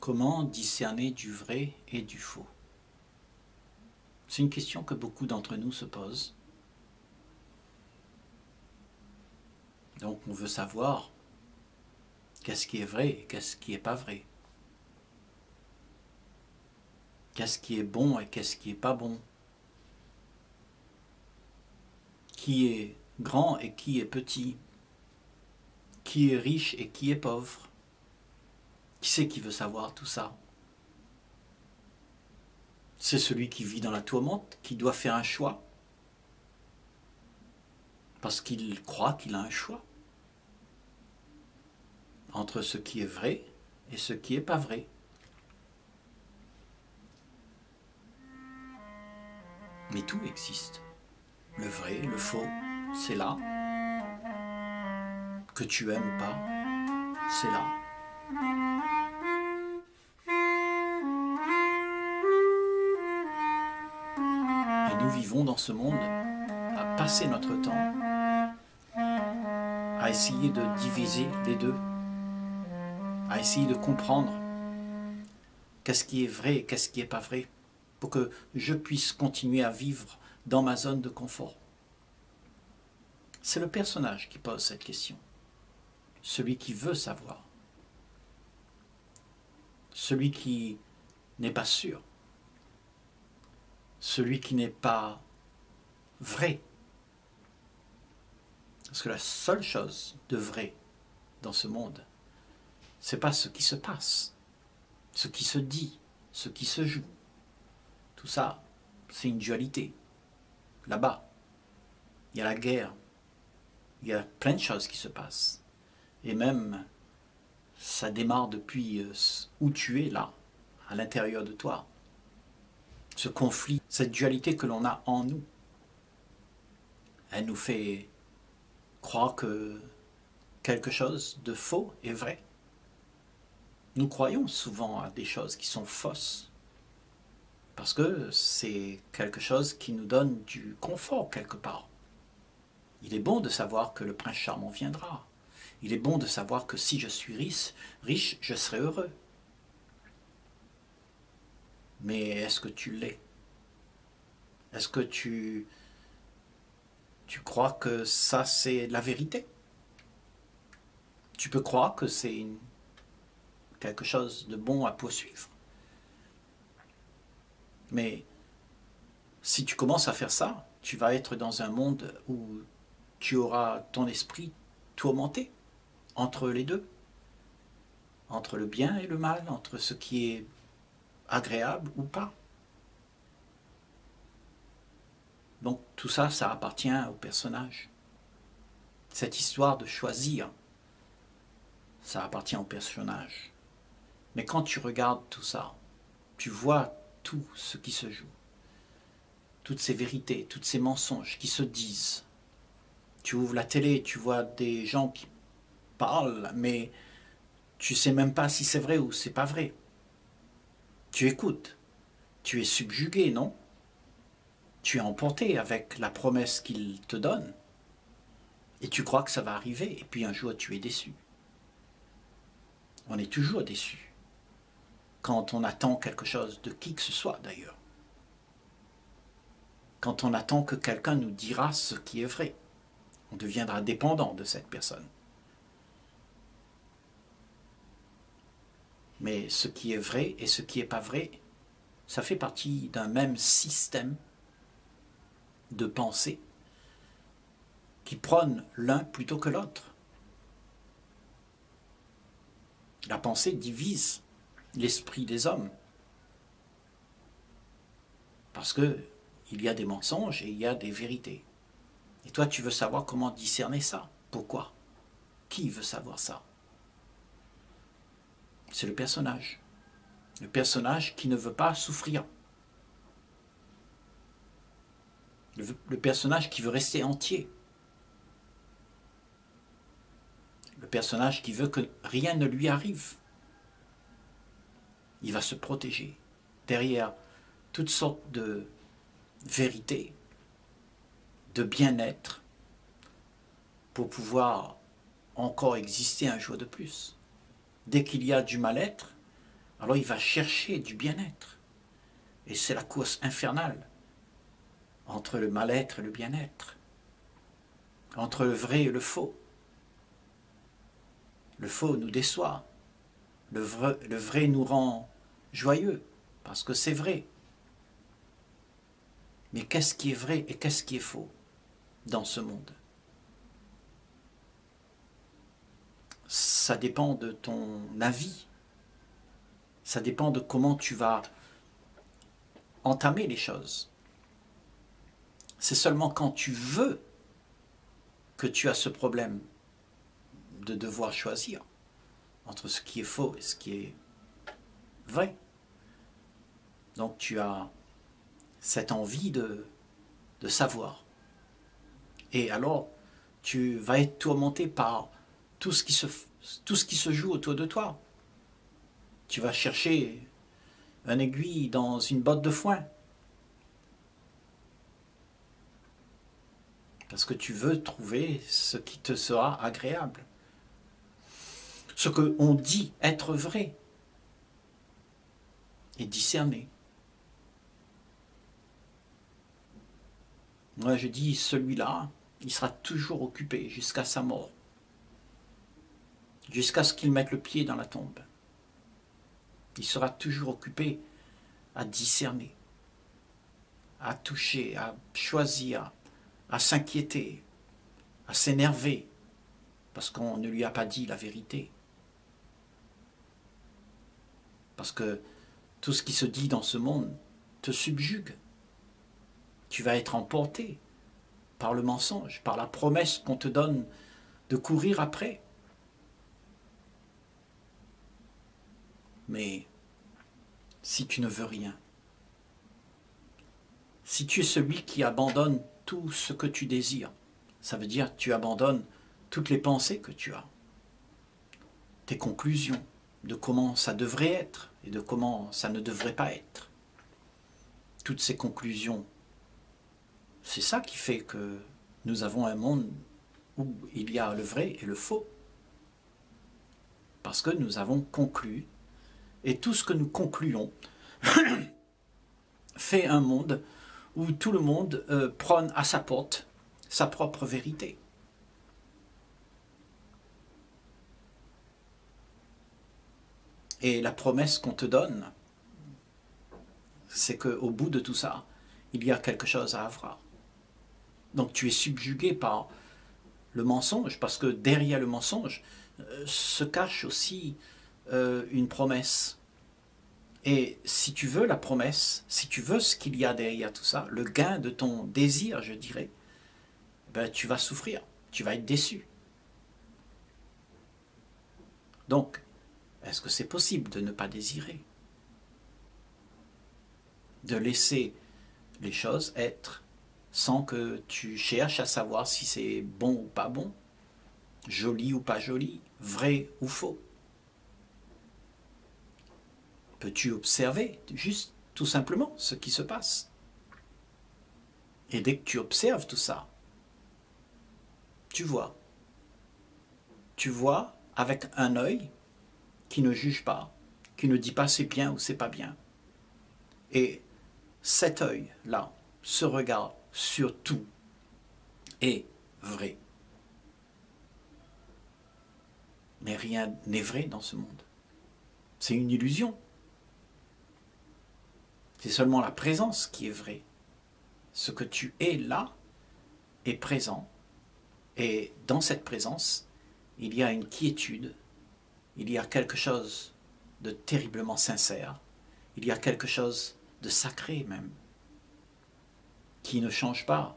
Comment discerner du vrai et du faux? C'est une question que beaucoup d'entre nous se posent. Donc on veut savoir qu'est-ce qui est vrai et qu'est-ce qui n'est pas vrai. Qu'est-ce qui est bon et qu'est-ce qui n'est pas bon? Qui est grand et qui est petit? Qui est riche et qui est pauvre? Qui c'est qui veut savoir tout ça? C'est celui qui vit dans la tourmente, qui doit faire un choix? Parce qu'il croit qu'il a un choix entre ce qui est vrai et ce qui n'est pas vrai. Mais tout existe. Le vrai, le faux, c'est là. Que tu aimes ou pas, c'est là. Et nous vivons dans ce monde à passer notre temps à essayer de diviser les deux à essayer de comprendre qu'est-ce qui est vrai et qu'est-ce qui n'est pas vrai, pour que je puisse continuer à vivre dans ma zone de confort. C'est le personnage qui pose cette question, celui qui veut savoir, celui qui n'est pas sûr, celui qui n'est pas vrai. Parce que la seule chose de vrai dans ce monde, c'est pas ce qui se passe, ce qui se dit, ce qui se joue. Tout ça, c'est une dualité. Là-bas, il y a la guerre, il y a plein de choses qui se passent. Et même, ça démarre depuis euh, où tu es là, à l'intérieur de toi. Ce conflit, cette dualité que l'on a en nous, elle nous fait croire que quelque chose de faux est vrai. Nous croyons souvent à des choses qui sont fausses, parce que c'est quelque chose qui nous donne du confort quelque part. Il est bon de savoir que le prince charmant viendra. Il est bon de savoir que si je suis riche, riche, je serai heureux. Mais est-ce que tu l'es? Est-ce que tu, tu crois que ça c'est la vérité? Tu peux croire que c'est quelque chose de bon à poursuivre. Mais si tu commences à faire ça, tu vas être dans un monde où tu auras ton esprit tourmenté entre les deux, entre le bien et le mal, entre ce qui est agréable ou pas. Donc tout ça, ça appartient au personnage. Cette histoire de choisir, ça appartient au personnage. Mais quand tu regardes tout ça, tu vois tout ce qui se joue, toutes ces vérités, tous ces mensonges qui se disent. Tu ouvres la télé, tu vois des gens qui parlent, mais tu sais même pas si c'est vrai ou c'est pas vrai. Tu écoutes, tu es subjugué, non? Tu es emporté avec la promesse qu'ils te donnent. Et tu crois que ça va arriver, et puis un jour tu es déçu. On est toujours déçu quand on attend quelque chose de qui que ce soit d'ailleurs. Quand on attend que quelqu'un nous dira ce qui est vrai, on deviendra dépendant de cette personne. Mais ce qui est vrai et ce qui n'est pas vrai, ça fait partie d'un même système de pensée qui prône l'un plutôt que l'autre. La pensée divise l'esprit des hommes. Parce que il y a des mensonges et il y a des vérités. Et toi, tu veux savoir comment discerner ça? Pourquoi? Qui veut savoir ça? C'est le personnage. Le personnage qui ne veut pas souffrir. Le, personnage qui veut rester entier. Le personnage qui veut que rien ne lui arrive il va se protéger derrière toutes sortes de vérités, de bien-être, pour pouvoir encore exister un jour de plus. Dès qu'il y a du mal-être, alors il va chercher du bien-être. Et c'est la course infernale entre le mal-être et le bien-être, entre le vrai et le faux. Le faux nous déçoit, le vrai, le vrai nous rend joyeux, parce que c'est vrai. Mais qu'est-ce qui est vrai et qu'est-ce qui est faux dans ce monde? Ça dépend de ton avis, ça dépend de comment tu vas entamer les choses. C'est seulement quand tu veux que tu as ce problème de devoir choisir entre ce qui est faux et ce qui est vrai. Donc tu as cette envie de, de savoir. Et alors, tu vas être tourmenté par tout ce, qui se, joue autour de toi. Tu vas chercher un aiguille dans une botte de foin. Parce que tu veux trouver ce qui te sera agréable. Ce qu'on dit être vrai et discerner. Moi, je dis, celui-là, il sera toujours occupé jusqu'à sa mort, jusqu'à ce qu'il mette le pied dans la tombe. Il sera toujours occupé à discerner, à toucher, à choisir, à s'inquiéter, à s'énerver, parce qu'on ne lui a pas dit la vérité. Parce que tout ce qui se dit dans ce monde te subjugue. Tu vas être emporté par le mensonge, par la promesse qu'on te donne de courir après. Mais si tu ne veux rien, si tu es celui qui abandonne tout ce que tu désires, ça veut dire tu abandonnes toutes les pensées que tu as, tes conclusions de comment ça devrait être et de comment ça ne devrait pas être. Toutes ces conclusions c'est ça qui fait que nous avons un monde où il y a le vrai et le faux. Parce que nous avons conclu, et tout ce que nous concluons fait un monde où tout le monde euh, prône à sa porte sa propre vérité. Et la promesse qu'on te donne, c'est qu'au bout de tout ça, il y a quelque chose à avoir. Donc tu es subjugué par le mensonge, parce que derrière le mensonge euh, se cache aussi euh, une promesse. Et si tu veux la promesse, si tu veux ce qu'il y a derrière tout ça, le gain de ton désir, je dirais, ben, tu vas souffrir, tu vas être déçu. Donc, est-ce que c'est possible de ne pas désirer? De laisser les choses être sans que tu cherches à savoir si c'est bon ou pas bon, joli ou pas joli, vrai ou faux. Peux-tu observer juste tout simplement ce qui se passe? Et dès que tu observes tout ça, tu vois. Tu vois avec un œil qui ne juge pas, qui ne dit pas c'est bien ou c'est pas bien. Et cet œil-là, ce regard, sur tout est vrai. Mais rien n'est vrai dans ce monde. C'est une illusion. C'est seulement la présence qui est vraie. Ce que tu es là est présent. Et dans cette présence, il y a une quiétude, il y a quelque chose de terriblement sincère, il y a quelque chose de sacré même qui ne change pas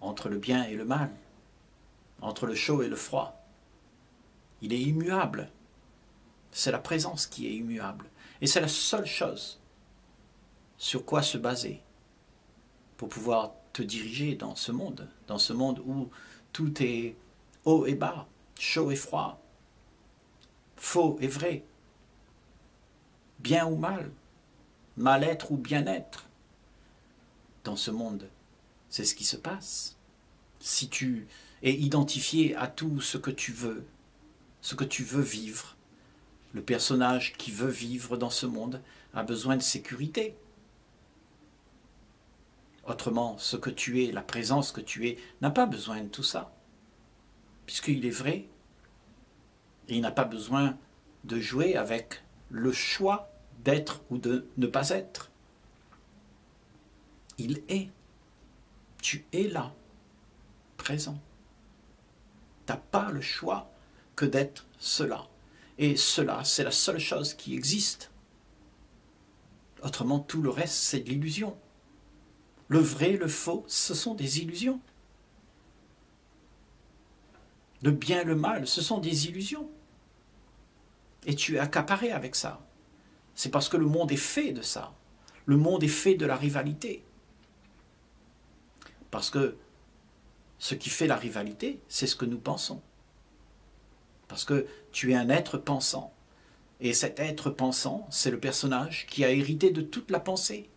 entre le bien et le mal, entre le chaud et le froid. Il est immuable. C'est la présence qui est immuable. Et c'est la seule chose sur quoi se baser pour pouvoir te diriger dans ce monde, dans ce monde où tout est haut et bas, chaud et froid, faux et vrai, bien ou mal, mal-être ou bien-être dans ce monde. C'est ce qui se passe. Si tu es identifié à tout ce que tu veux, ce que tu veux vivre, Le personnage qui veut vivre dans ce monde a besoin de sécurité. Autrement, ce que tu es, la présence que tu es, n'a pas besoin de tout ça. Puisqu'il est vrai. Il n'a pas besoin de jouer avec le choix d'être ou de ne pas être. Il est. Tu es là, présent. Tu n'as pas le choix que d'être cela. Et cela, c'est la seule chose qui existe. Autrement, tout le reste, c'est de l'illusion. Le vrai, le faux, ce sont des illusions. Le bien, le mal, ce sont des illusions. Et tu es accaparé avec ça. C'est parce que le monde est fait de ça. Le monde est fait de la rivalité. Parce que ce qui fait la rivalité, c'est ce que nous pensons. Parce que tu es un être pensant. Et cet être pensant, c'est le personnage qui a hérité de toute la pensée.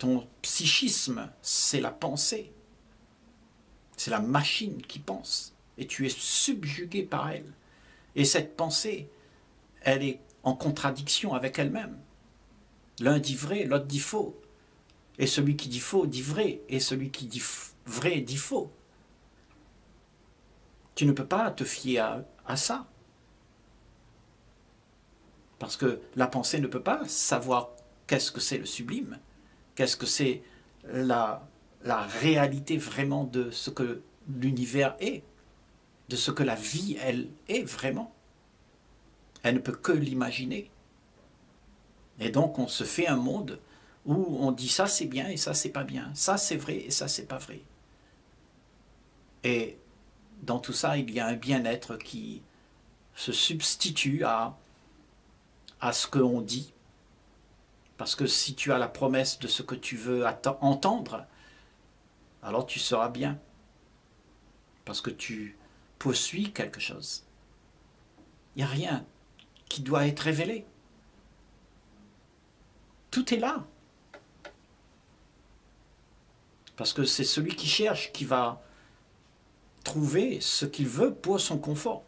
Ton psychisme, c'est la pensée. C'est la machine qui pense. Et tu es subjugué par elle. Et cette pensée, elle est en contradiction avec elle-même. L'un dit vrai, l'autre dit faux. Et celui qui dit faux dit vrai, et celui qui dit vrai dit faux. Tu ne peux pas te fier à, ça. Parce que la pensée ne peut pas savoir qu'est-ce que c'est le sublime, qu'est-ce que c'est la, réalité vraiment de ce que l'univers est, de ce que la vie, elle, est vraiment. Elle ne peut que l'imaginer. Et donc on se fait un monde où on dit ça c'est bien et ça c'est pas bien, ça c'est vrai et ça c'est pas vrai. Et dans tout ça, il y a un bien-être qui se substitue à, à ce qu'on dit. Parce que si tu as la promesse de ce que tu veux entendre, alors tu seras bien. Parce que tu poursuis quelque chose. Il n'y a rien qui doit être révélé. Tout est là. Parce que c'est celui qui cherche qui va trouver ce qu'il veut pour son confort.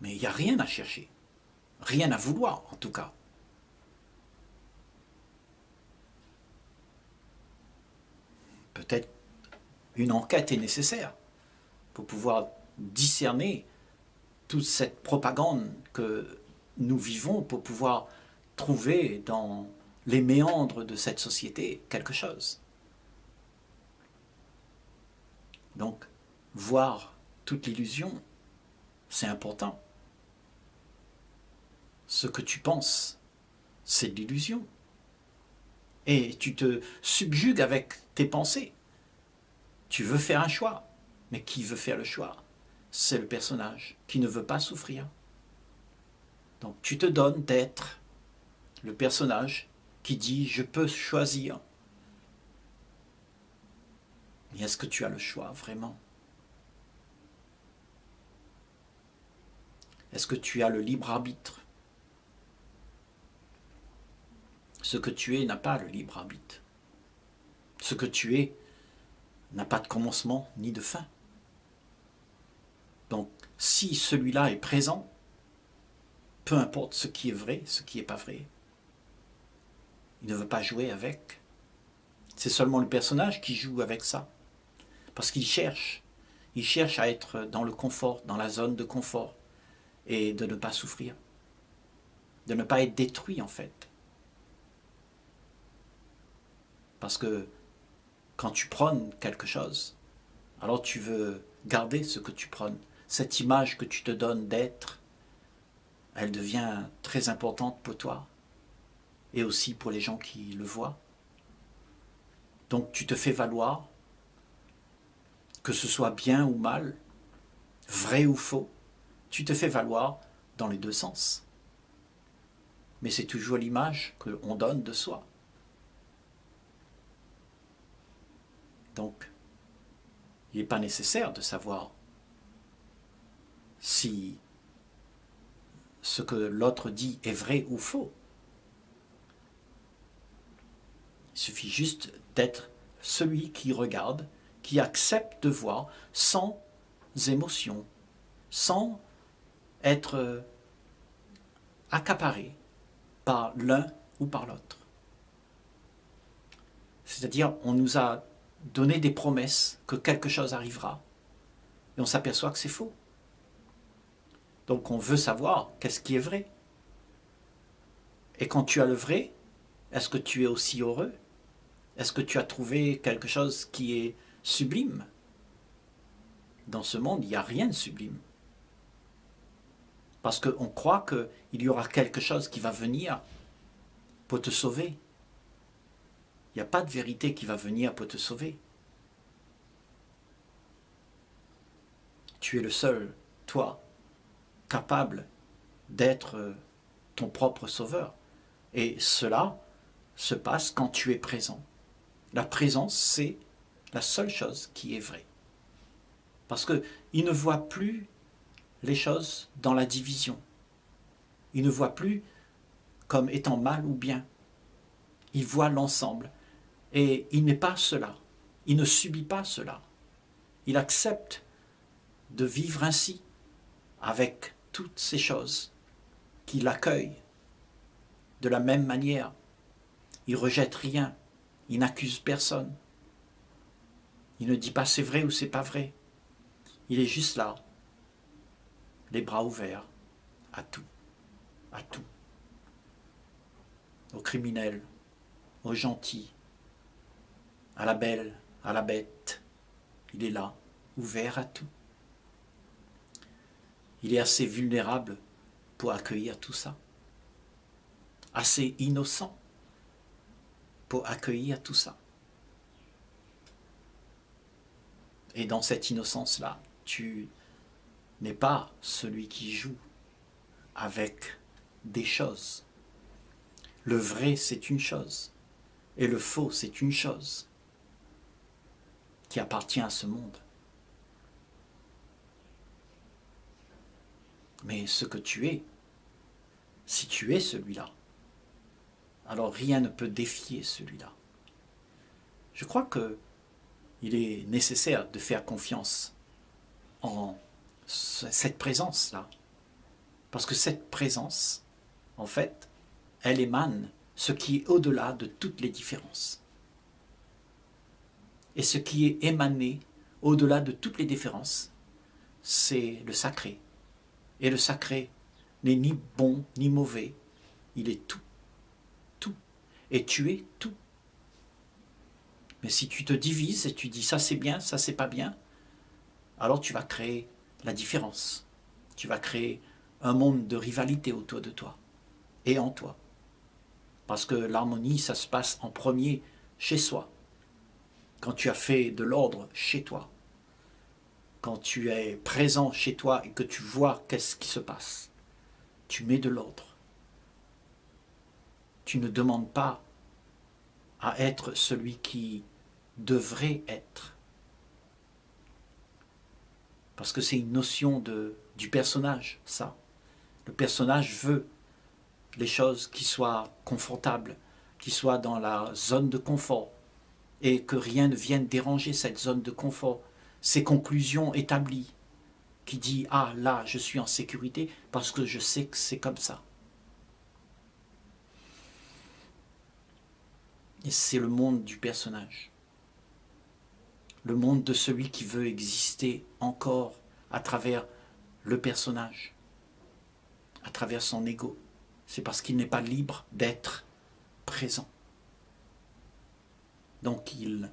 Mais il n'y a rien à chercher. Rien à vouloir, en tout cas. Peut-être une enquête est nécessaire pour pouvoir discerner toute cette propagande que nous vivons, pour pouvoir trouver dans les méandres de cette société quelque chose. Donc, voir toute l'illusion, c'est important. Ce que tu penses, c'est de l'illusion. Et tu te subjugues avec tes pensées. Tu veux faire un choix, mais qui veut faire le choix? C'est le personnage qui ne veut pas souffrir. Donc tu te donnes d'être le personnage qui dit je peux choisir. Mais est-ce que tu as le choix vraiment? Est-ce que tu as le libre arbitre? Ce que tu es n'a pas le libre arbitre. Ce que tu es n'a pas de commencement ni de fin. Donc, si celui-là est présent, peu importe ce qui est vrai, ce qui n'est pas vrai, il ne veut pas jouer avec. C'est seulement le personnage qui joue avec ça. Parce qu'il cherche. Il cherche à être dans le confort, dans la zone de confort. Et de ne pas souffrir. De ne pas être détruit en fait. Parce que quand tu prônes quelque chose, alors tu veux garder ce que tu prônes. Cette image que tu te donnes d'être, elle devient très importante pour toi et aussi pour les gens qui le voient. Donc tu te fais valoir, que ce soit bien ou mal, vrai ou faux, tu te fais valoir dans les deux sens. Mais c'est toujours l'image qu'on donne de soi. Donc, il n'est pas nécessaire de savoir si ce que l'autre dit est vrai ou faux. Il suffit juste d'être celui qui regarde, qui accepte de voir sans émotion, sans être accaparé par l'un ou par l'autre. C'est-à-dire, on nous a donné des promesses que quelque chose arrivera, et on s'aperçoit que c'est faux. Donc on veut savoir qu'est-ce qui est vrai. Et quand tu as le vrai, est-ce que tu es aussi heureux? Est-ce que tu as trouvé quelque chose qui est sublime? Dans ce monde, il n'y a rien de sublime. Parce qu'on croit qu'il y aura quelque chose qui va venir pour te sauver. Il n'y a pas de vérité qui va venir pour te sauver. Tu es le seul, toi, capable d'être ton propre sauveur. Et cela se passe quand tu es présent. La présence, c'est la seule chose qui est vraie. Parce qu'il ne voit plus les choses dans la division. Il ne voit plus comme étant mal ou bien. Il voit l'ensemble. Et il n'est pas cela. Il ne subit pas cela. Il accepte de vivre ainsi, avec toutes ces choses, qui l'accueillent de la même manière. Il rejette rien. Il n'accuse personne. Il ne dit pas c'est vrai ou c'est pas vrai. Il est juste là, les bras ouverts à tout, à tout. Aux criminels, aux gentils, à la belle, à la bête. Il est là, ouvert à tout. Il est assez vulnérable pour accueillir tout ça. Assez innocent pour accueillir tout ça. Et dans cette innocence-là, tu n'es pas celui qui joue avec des choses. Le vrai, c'est une chose, et le faux, c'est une chose qui appartient à ce monde. Mais ce que tu es, si tu es celui-là, alors rien ne peut défier celui-là. Je crois que il est nécessaire de faire confiance en cette présence-là. Parce que cette présence, en fait, elle émane ce qui est au-delà de toutes les différences et ce qui est émané au-delà de toutes les différences, c'est le sacré. Et le sacré n'est ni bon ni mauvais, il est tout. Tout. Et tu es tout. Mais si tu te divises et tu dis ça c'est bien, ça c'est pas bien, alors tu vas créer la différence. Tu vas créer un monde de rivalité autour de toi et en toi. Parce que l'harmonie, ça se passe en premier chez soi quand tu as fait de l'ordre chez toi, quand tu es présent chez toi et que tu vois qu'est-ce qui se passe, tu mets de l'ordre. Tu ne demandes pas à être celui qui devrait être. Parce que c'est une notion de, du personnage, ça. Le personnage veut les choses qui soient confortables, qui soient dans la zone de confort, et que rien ne vienne déranger cette zone de confort, ces conclusions établies, qui dit Ah là, je suis en sécurité parce que je sais que c'est comme ça. Et c'est le monde du personnage. Le monde de celui qui veut exister encore à travers le personnage, à travers son ego. C'est parce qu'il n'est pas libre d'être présent. Donc il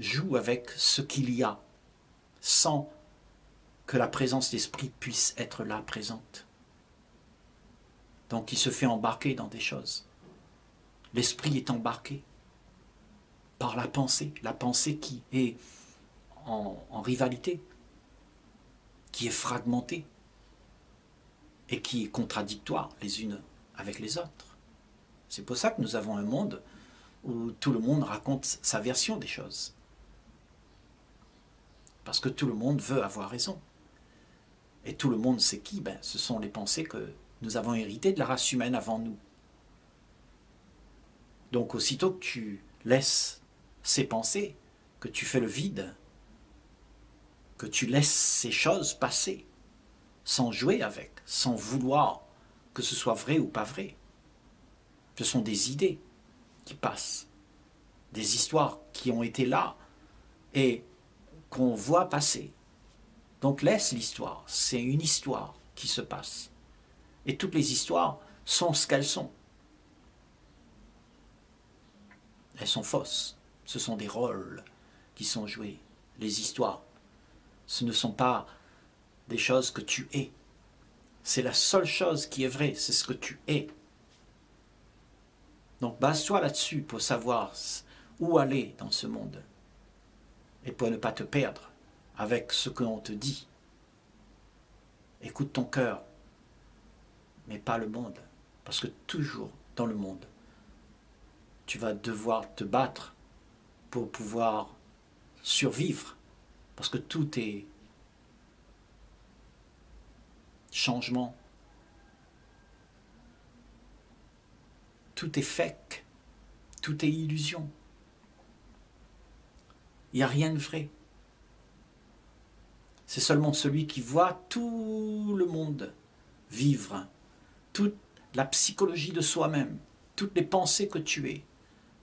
joue avec ce qu'il y a, sans que la présence d'esprit puisse être là présente. Donc il se fait embarquer dans des choses. L'esprit est embarqué par la pensée, la pensée qui est en, rivalité, qui est fragmentée et qui est contradictoire les unes avec les autres. C'est pour ça que nous avons un monde où tout le monde raconte sa version des choses. Parce que tout le monde veut avoir raison. Et tout le monde sait qui ben, Ce sont les pensées que nous avons héritées de la race humaine avant nous. Donc aussitôt que tu laisses ces pensées, que tu fais le vide, que tu laisses ces choses passer, sans jouer avec, sans vouloir que ce soit vrai ou pas vrai. Ce sont des idées qui passent, des histoires qui ont été là et qu'on voit passer. Donc laisse l'histoire, c'est une histoire qui se passe. Et toutes les histoires sont ce qu'elles sont. Elles sont fausses. Ce sont des rôles qui sont joués. Les histoires, ce ne sont pas des choses que tu es. C'est la seule chose qui est vraie, c'est ce que tu es. Donc base-toi là-dessus pour savoir où aller dans ce monde et pour ne pas te perdre avec ce que l'on te dit. Écoute ton cœur, mais pas le monde, parce que toujours dans le monde, tu vas devoir te battre pour pouvoir survivre, parce que tout est changement. Tout est fake. Tout est illusion. Il n'y a rien de vrai. C'est seulement celui qui voit tout le monde vivre, toute la psychologie de soi-même, toutes les pensées que tu es,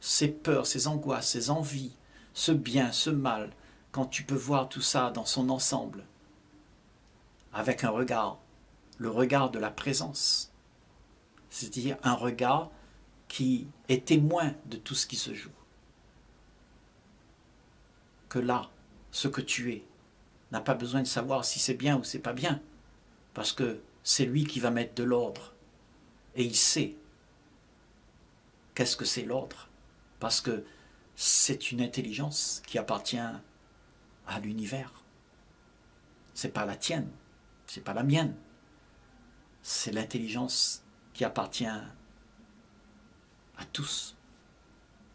ses peurs, ses angoisses, ses envies, ce bien, ce mal, quand tu peux voir tout ça dans son ensemble, avec un regard le regard de la présence, c'est-à-dire un regard qui est témoin de tout ce qui se joue. Que là, ce que tu es, n'a pas besoin de savoir si c'est bien ou c'est pas bien, parce que c'est lui qui va mettre de l'ordre. Et il sait qu'est-ce que c'est l'ordre, parce que c'est une intelligence qui appartient à l'univers. C'est pas la tienne, c'est pas la mienne c'est l'intelligence qui appartient à tous.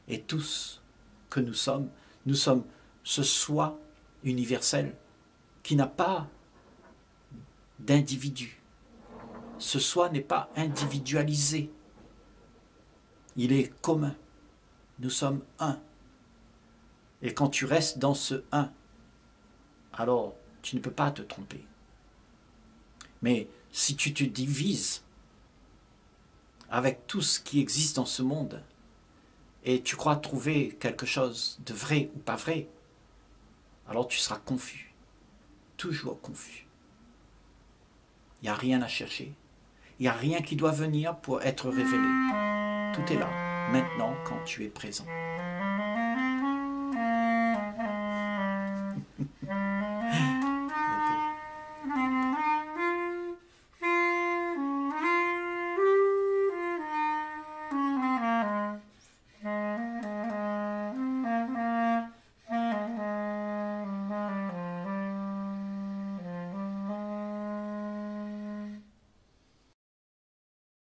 Et tous que nous sommes, nous sommes ce soi universel qui n'a pas d'individu. Ce soi n'est pas individualisé. Il est commun. Nous sommes un. Et quand tu restes dans ce un, alors tu ne peux pas te tromper. Mais si tu te divises avec tout ce qui existe dans ce monde et tu crois trouver quelque chose de vrai ou pas vrai, alors tu seras confus, toujours confus. Il n'y a rien à chercher, il n'y a rien qui doit venir pour être révélé. Tout est là, maintenant, quand tu es présent.